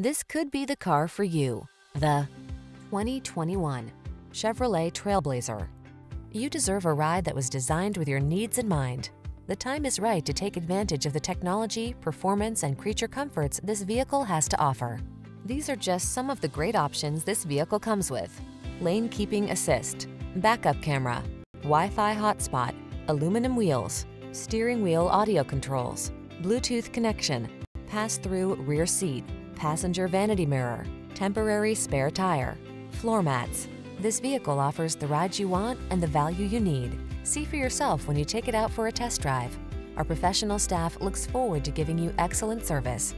This could be the car for you. The 2021 Chevrolet Trailblazer. You deserve a ride that was designed with your needs in mind. The time is right to take advantage of the technology, performance, and creature comforts this vehicle has to offer. These are just some of the great options this vehicle comes with. Lane keeping assist, backup camera, Wi-Fi hotspot, aluminum wheels, steering wheel audio controls, Bluetooth connection, pass-through rear seat, passenger vanity mirror, temporary spare tire, floor mats. This vehicle offers the ride you want and the value you need. See for yourself when you take it out for a test drive. Our professional staff looks forward to giving you excellent service.